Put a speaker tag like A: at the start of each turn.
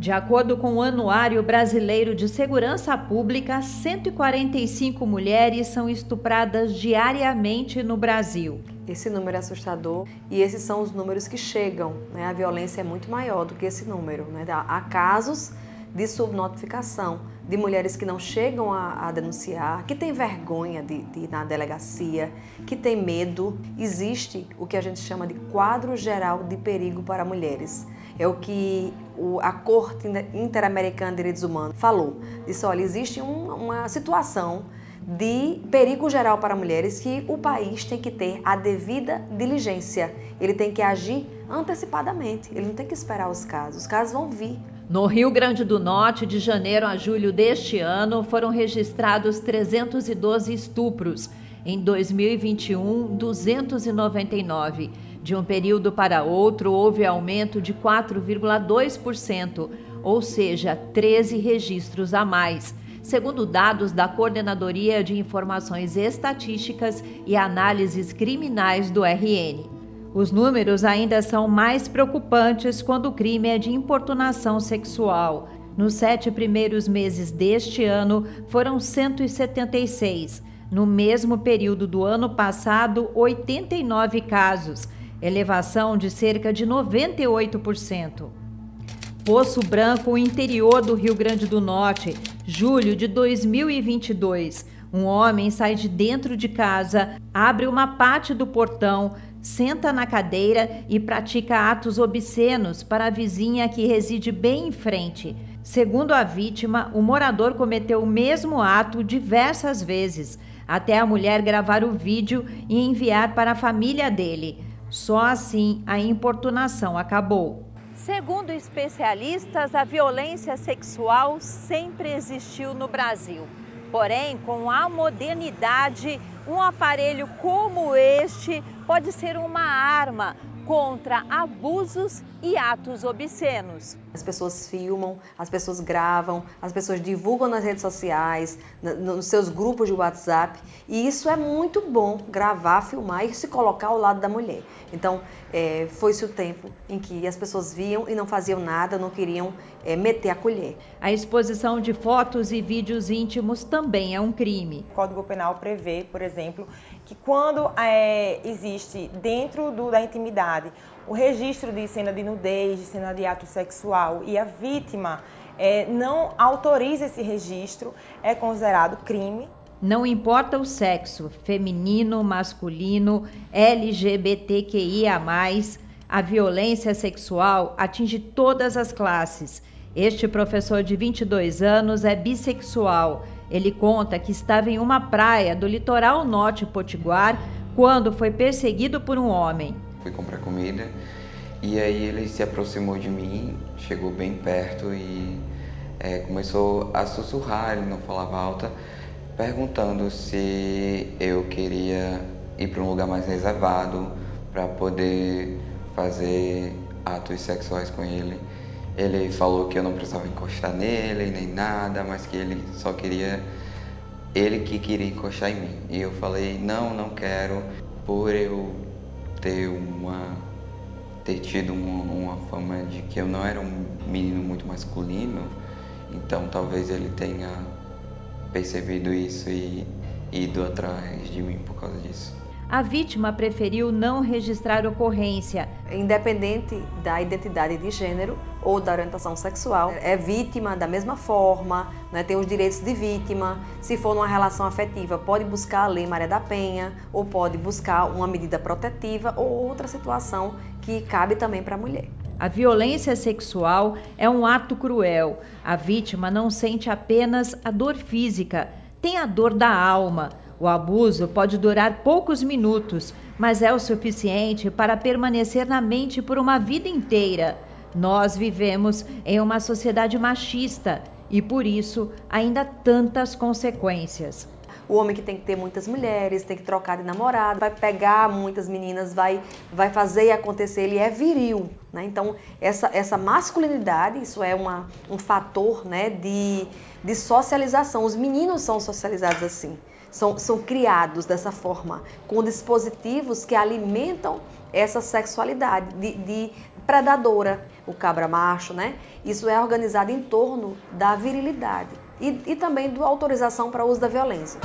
A: De acordo com o Anuário Brasileiro de Segurança Pública, 145 mulheres são estupradas diariamente no Brasil.
B: Esse número é assustador e esses são os números que chegam. Né? A violência é muito maior do que esse número. Né? Há casos de subnotificação, de mulheres que não chegam a, a denunciar, que têm vergonha de, de, ir na delegacia, que têm medo. Existe o que a gente chama de quadro geral de perigo para mulheres. É o que a Corte Interamericana de Direitos Humanos falou. Disse, olha, existe um, uma situação de perigo geral para mulheres que o país tem que ter a devida diligência. Ele tem que agir antecipadamente, ele não tem que esperar os casos. Os casos vão vir.
A: No Rio Grande do Norte, de janeiro a julho deste ano, foram registrados 312 estupros. Em 2021, 299. De um período para outro, houve aumento de 4,2%, ou seja, 13 registros a mais, segundo dados da Coordenadoria de Informações Estatísticas e Análises Criminais do RN. Os números ainda são mais preocupantes quando o crime é de importunação sexual. Nos sete primeiros meses deste ano, foram 176. No mesmo período do ano passado, 89 casos, elevação de cerca de 98%. Poço Branco, interior do Rio Grande do Norte, julho de 2022. Um homem sai de dentro de casa, abre uma parte do portão, senta na cadeira e pratica atos obscenos para a vizinha que reside bem em frente. Segundo a vítima, o morador cometeu o mesmo ato diversas vezes, até a mulher gravar o vídeo e enviar para a família dele. Só assim a importunação acabou. Segundo especialistas, a violência sexual sempre existiu no Brasil. Porém, com a modernidade, um aparelho como este pode ser uma arma contra abusos e atos obscenos.
B: As pessoas filmam, as pessoas gravam, as pessoas divulgam nas redes sociais, nos seus grupos de WhatsApp, e isso é muito bom, gravar, filmar e se colocar ao lado da mulher. Então, é, foi-se o tempo em que as pessoas viam e não faziam nada, não queriam é, meter a colher.
A: A exposição de fotos e vídeos íntimos também é um crime.
C: O Código Penal prevê, por exemplo, que quando é, existe dentro do, da intimidade o registro de cena de nudez, de cena de ato sexual e a vítima é, não autoriza esse registro, é considerado crime.
A: Não importa o sexo, feminino, masculino, LGBTQIA, a violência sexual atinge todas as classes. Este professor de 22 anos é bissexual. Ele conta que estava em uma praia do litoral norte potiguar quando foi perseguido por um homem.
D: Fui comprar comida e aí ele se aproximou de mim, chegou bem perto e é, começou a sussurrar, ele não falava alta, perguntando se eu queria ir para um lugar mais reservado para poder fazer atos sexuais com ele. Ele falou que eu não precisava encostar nele nem nada, mas que ele só queria ele que queria encostar em mim. E eu falei: "Não, não quero", por eu ter uma ter tido uma, uma fama de que eu não era um menino muito masculino, então talvez ele tenha percebido isso e ido atrás de mim por causa disso.
A: A vítima preferiu não registrar ocorrência.
B: Independente da identidade de gênero ou da orientação sexual, é vítima da mesma forma, né, tem os direitos de vítima. Se for numa relação afetiva, pode buscar a Lei Maria da Penha ou pode buscar uma medida protetiva ou outra situação que cabe também para a mulher.
A: A violência sexual é um ato cruel. A vítima não sente apenas a dor física, tem a dor da alma o abuso pode durar poucos minutos, mas é o suficiente para permanecer na mente por uma vida inteira. Nós vivemos em uma sociedade machista e por isso ainda tantas consequências.
B: O homem que tem que ter muitas mulheres, tem que trocar de namorado, vai pegar muitas meninas, vai, vai fazer acontecer, ele é viril. Né? Então, essa, essa masculinidade, isso é uma, um fator né, de, de socialização. Os meninos são socializados assim são, são criados dessa forma, com dispositivos que alimentam essa sexualidade, de, de predadora, o cabra macho, né? Isso é organizado em torno da virilidade e, e também da autorização para o uso da violência.